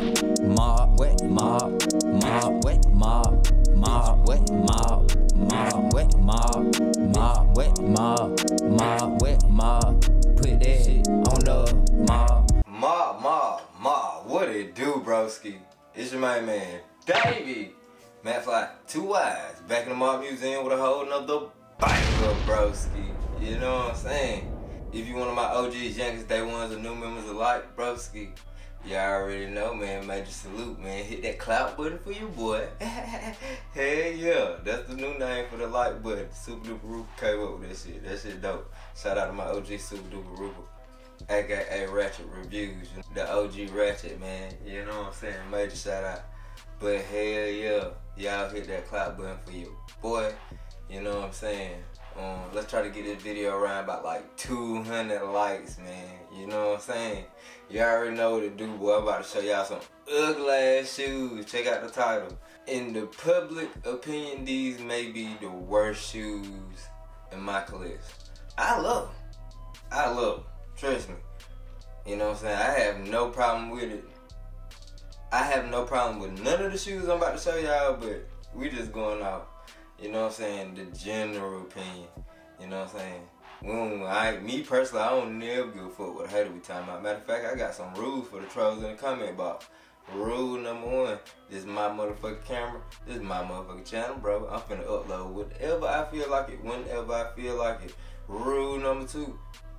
mob, mob, wet mob, mob, wet mob, mob, wet mob, mob, wet mob, mob, wet mob, mob, wet mob. Put that on the mob. Mob, mob, mob. What it do, broski? It's your main man, Davey. McFlyy, two wise, back in the Mob Museum with a whole nother bike up, broski. You know what I'm saying? If you one of my OGs, youngest day ones, or new members alike, broski, you already know, man. Major salute, man. Hit that clap button for you, boy. Hell yeah. That's the new name for the like button. Super Duper Rooper came up with that shit. That shit dope. Shout out to my OG Super Duper Rooper. AKA Ratchet Reviews. The OG Ratchet, man. You know what I'm saying? Major shout out. But hell yeah. Y'all hit that clap button for you. Boy, you know what I'm saying? Um, let's try to get this video around about like 200 likes, man. You know what I'm saying? You already know what to do, boy. I'm about to show y'all some ugly ass shoes. Check out the title. In the public opinion, these may be the worst shoes in my collection. I love them. I love them. Trust me. You know what I'm saying? I have no problem with it. I have no problem with none of the shoes I'm about to show y'all, but we just going off you know what I'm saying? The general opinion. You know what I'm saying? When I, me personally, I don't never give a fuck what hater be talking about. Matter of fact, I got some rules for the trolls in the comment box. Rule number one, this is my motherfucking camera. This is my motherfucking channel, bro. I'm finna upload whatever I feel like it, whenever I feel like it. Rule number two,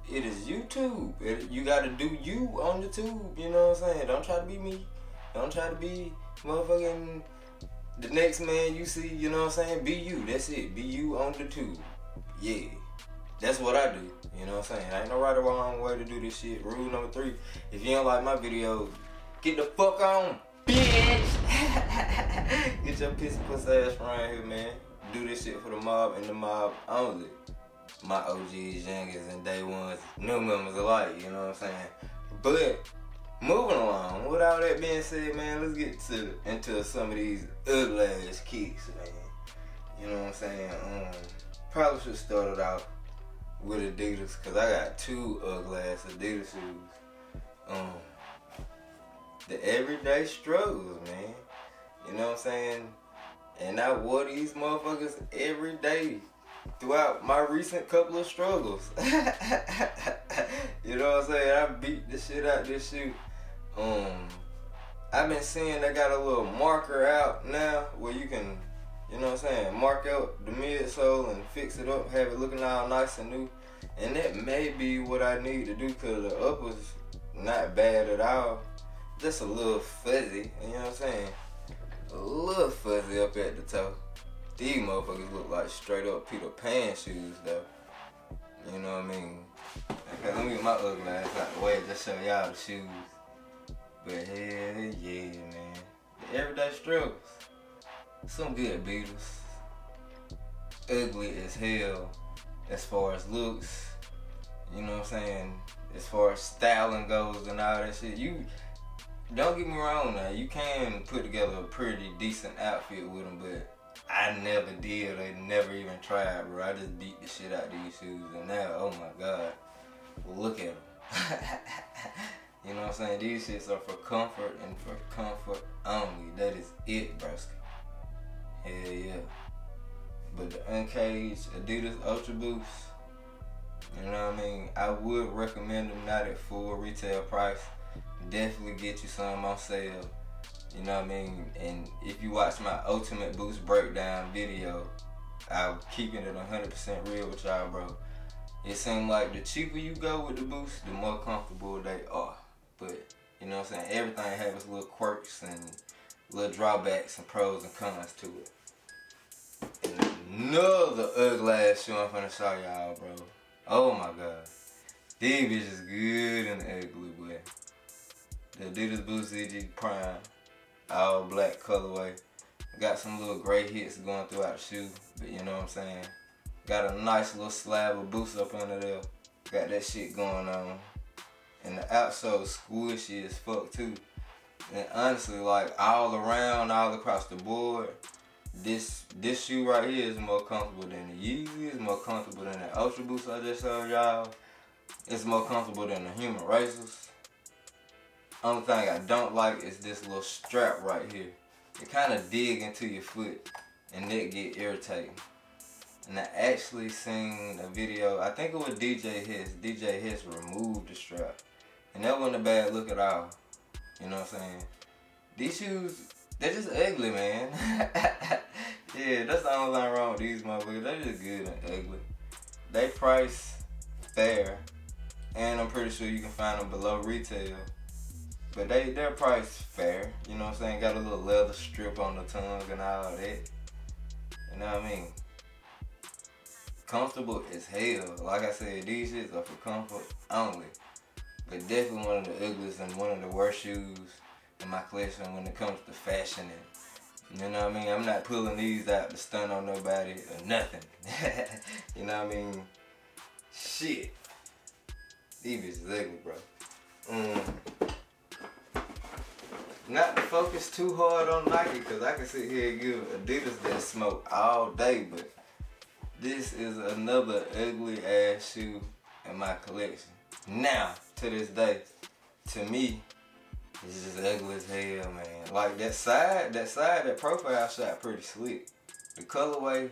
it is YouTube. It, you gotta do you on the tube, you know what I'm saying? Don't try to be me. Don't try to be motherfucking the next man you see, you know what I'm saying? Be you. That's it. Be you on the tube. Yeah. That's what I do. You know what I'm saying? Ain't no right or wrong way to do this shit. Rule number three. If you don't like my videos, get the fuck on, bitch. get your piss puss ass around here, man. Do this shit for the mob and the mob only. My OGs, youngest, and day ones, new members alike, you know what I'm saying? But moving along, with all that being said, man, let's get to into some of these ugly ass kicks, man. You know what I'm saying? Um, probably should start it out with Adidas, cause I got two ugly ass Adidas shoes. Um, the everyday struggles, man. You know what I'm saying? And I wore these motherfuckers every day throughout my recent couple of struggles. you know what I'm saying? I beat the shit out this shoe um, I've been seeing they got a little marker out now where you can, you know what I'm saying, mark out the midsole and fix it up, have it looking all nice and new. And that may be what I need to do because the upper's not bad at all. Just a little fuzzy, you know what I'm saying? A little fuzzy up at the toe. These motherfuckers look like straight up Peter Pan shoes though. You know what I mean? Okay, let me get my ugly ass out the way just show y'all the shoes. But hell yeah, man. The everyday struggles. Some good Beatles. Ugly as hell as far as looks. You know what I'm saying? As far as styling goes and all that shit. You don't get me wrong now, you can put together a pretty decent outfit with them, but I never did. I never even tried, bro. I just beat the shit out of these shoes, and now, oh my god, look at them. You know what I'm saying? These shits are for comfort and for comfort only. That is it, broski. Hell yeah. But the uncaged Adidas Ultra Boost, you know what I mean? I would recommend them not at full retail price. Definitely get you some on sale. You know what I mean? And if you watch my Ultimate Boost breakdown video, I'm keeping it 100% real with y'all, bro. It seems like the cheaper you go with the boost, the more comfortable they are. But you know what I'm saying? Everything has its little quirks and little drawbacks and pros and cons to it. And another ugly ass shoe I'm finna show y'all, bro. Oh my god. These bitches good and ugly, boy. The Adidas Boost ZG Prime, all black colorway. Got some little gray hits going throughout the shoe, but you know what I'm saying? Got a nice little slab of boost up under there. Got that shit going on and the outsole squishy as fuck too. And honestly, like all around, all across the board, this this shoe right here is more comfortable than the Yeezy. It's more comfortable than the Ultra Boost I just showed y'all. It's more comfortable than the Human Racers. Only thing I don't like is this little strap right here. It kind of dig into your foot and that get irritating. And I actually seen a video, I think it was DJ Hess. DJ Hess removed the strap. And that wasn't a bad look at all. You know what I'm saying? These shoes, they're just ugly, man. yeah, that's the only thing wrong with these motherfuckers. They're just good and ugly. They price fair. And I'm pretty sure you can find them below retail. But they their price fair. You know what I'm saying? Got a little leather strip on the tongue and all that. You know what I mean? Comfortable as hell. Like I said, these shits are for comfort only. But definitely one of the ugliest and one of the worst shoes in my collection when it comes to fashion and you know what I mean? I'm not pulling these out to stun on nobody or nothing. you know what I mean? Shit. These bitches ugly, bro. Mm not to focus too hard on Nike because I can sit here and give Adidas that smoke all day, but this is another ugly ass shoe in my collection. Now, to this day, to me, it's just ugly as hell, man. Like that side, that side, that profile shot pretty slick. The colorway,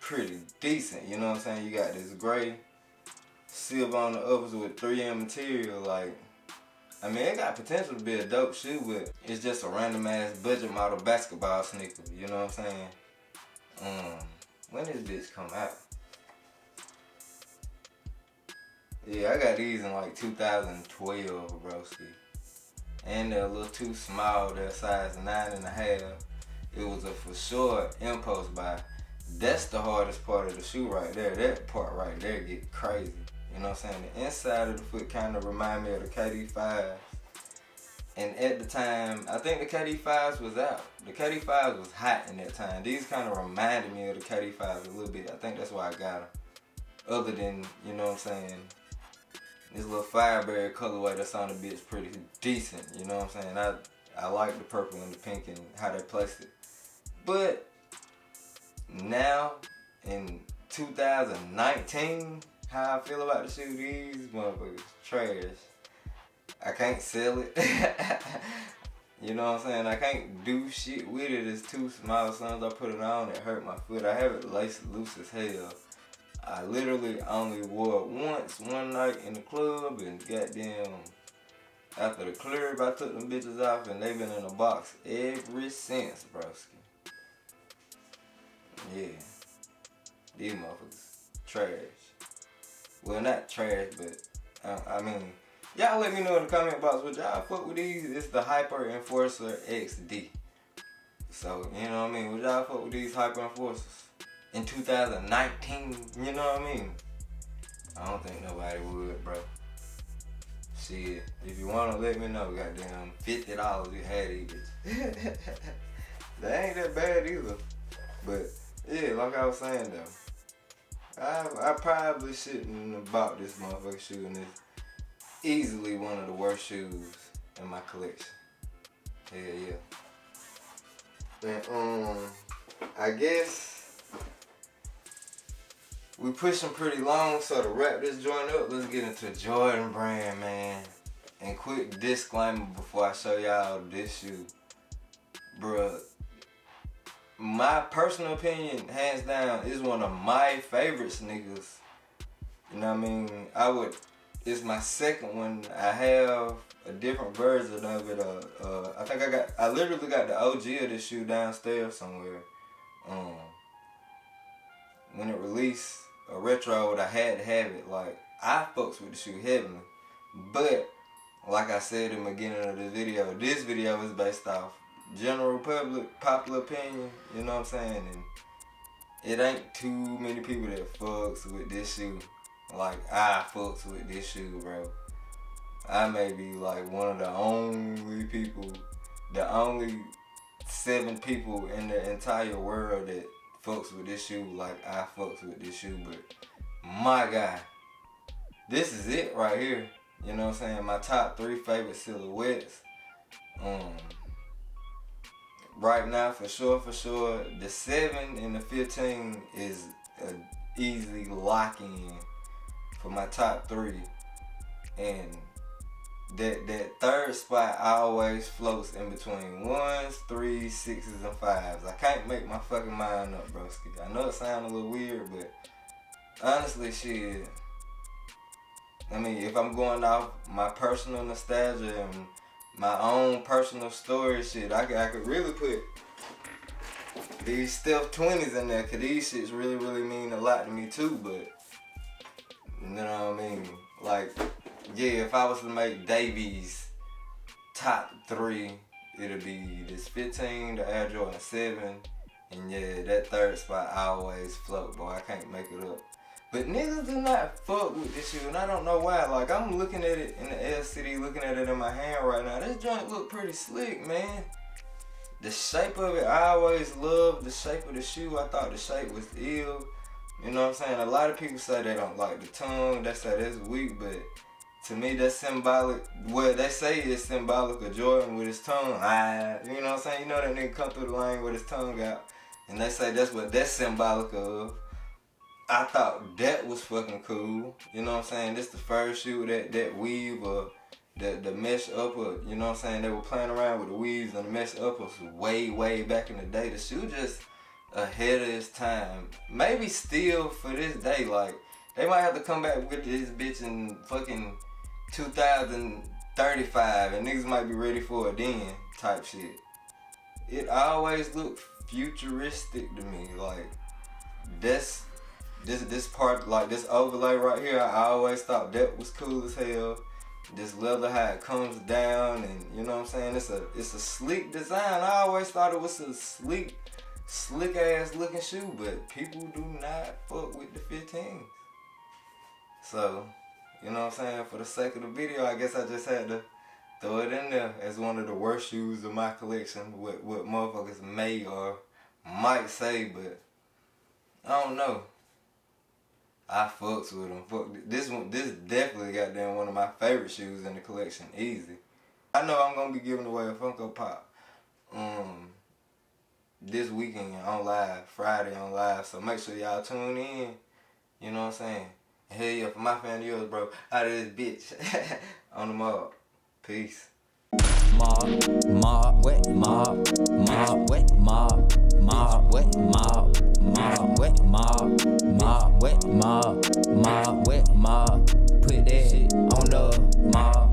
pretty decent. You know what I'm saying? You got this gray silver on the uppers with 3M material, like I mean, it got potential to be a dope shoe, but it's just a random ass budget model basketball sneaker. You know what I'm saying? Um, when this bitch come out? Yeah, I got these in like 2012, broski. And they're a little too small. They're size nine and a half. It was a for sure impulse buy. That's the hardest part of the shoe right there. That part right there get crazy. You know what I'm saying? The inside of the foot kind of remind me of the KD5. And at the time, I think the KD5s was out. The KD5s was hot in that time. These kind of reminded me of the KD5s a little bit. I think that's why I got them. Other than, you know what I'm saying, this little Fireberry colorway that's on the bitch pretty decent. You know what I'm saying? I I like the purple and the pink and how they placed it. But now in 2019, how I feel about the shoe. These motherfuckers trash. I can't sell it. you know what I'm saying? I can't do shit with it. It's too small. As soon as I put it on, it hurt my foot. I have it laced loose as hell. I literally only wore it once one night in the club and goddamn after the club I took them bitches off and they've been in a box ever since, broski. Yeah. These motherfuckers trash. Well, not trash, but uh, I mean, y'all let me know in the comment box what y'all fuck with these. It's the Hyper Enforcer XD. So, you know what I mean? Would y'all fuck with these Hyper Enforcers? In 2019, you know what I mean? I don't think nobody would, bro. Shit, if you wanna let me know, goddamn, fifty dollars you had bitches. they ain't that bad either. But yeah, like I was saying though. I, I probably shouldn't have bought this motherfucking shoe, and it's easily one of the worst shoes in my collection. Hell yeah. And um, I guess we pushing pretty long, so to wrap this joint up, let's get into Jordan Brand, man. And quick disclaimer before I show y'all this shoe, bruh my personal opinion, hands down, is one of my favorite sneakers. You know what I mean? I would. It's my second one. I have a different version of it. Uh, uh, I think I got. I literally got the OG of this shoe downstairs somewhere. Um, when it released a retro, I had to have it. Like I fucks with the shoe heavily, but like I said in the beginning of the video, this video is based off general public popular opinion, you know what I'm saying? And it ain't too many people that fucks with this shoe. Like I fucks with this shoe, bro. I may be like one of the only people, the only seven people in the entire world that fucks with this shoe like I fucks with this shoe. But my guy, this is it right here. You know what I'm saying? My top three favorite silhouettes. Um, right now for sure, for sure, the seven and the fifteen is easily locking in for my top three, and that that third spot always floats in between ones, threes, sixes, and fives. I can't make my fucking mind up, broski. I know it sounds a little weird, but honestly, shit. I mean, if I'm going off my personal nostalgia and my own personal story, shit, I could, I could really put these Steph 20s in there, cause these shits really, really mean a lot to me too, but you know what I mean? Like, yeah, if I was to make Davey's top three, it'll be this 15, the Air Jordan 7, and yeah, that third spot I always float, boy. I can't make it up. But niggas do not fuck with this shoe, and I don't know why. Like, I'm looking at it in the LCD, looking at it in my hand right now. This joint look pretty slick, man. The shape of it, I always loved the shape of the shoe. I thought the shape was ill. You know what I'm saying? A lot of people say they don't like the tongue. They say that's weak, but to me that's symbolic. Well, they say it's symbolic of Jordan with his tongue. Ah, you know what I'm saying? You know that nigga come through the lane with his tongue out, and they say that's what that's symbolic of. I thought that was fucking cool. You know what I'm saying? This the first shoe that that weave or the the mesh upper. You know what I'm saying? They were playing around with the weaves and the mesh uppers way way back in the day. The shoe just ahead of its time. Maybe still for this day, like they might have to come back with this bitch and fucking 2035 and niggas might be ready for it then type shit. It always looked futuristic to me. Like this this this part like this overlay right here, I always thought that was cool as hell. This leather how it comes down and you know what I'm saying? It's a it's a sleek design. I always thought it was a sleek slick ass looking shoe, but people do not fuck with the 15s. So, you know what I'm saying? For the sake of the video, I guess I just had to throw it in there as one of the worst shoes of my collection. What what motherfuckers may or might say, but I don't know. I fucks with them. Fuck this one. This definitely got down one of my favorite shoes in the collection. Easy. I know I'm gonna be giving away a Funko Pop. Um, this weekend on live, Friday on live. So make sure y'all tune in. You know what I'm saying? Hell yeah, for my family, yours, bro. Out of this bitch. On the mob. Peace. Mob, mob, wet, mob, mob, wet, mob, mob, wet, mob, mob, wet, mob, mob, wet, mob, mob, wet, mob. Put that on the mob.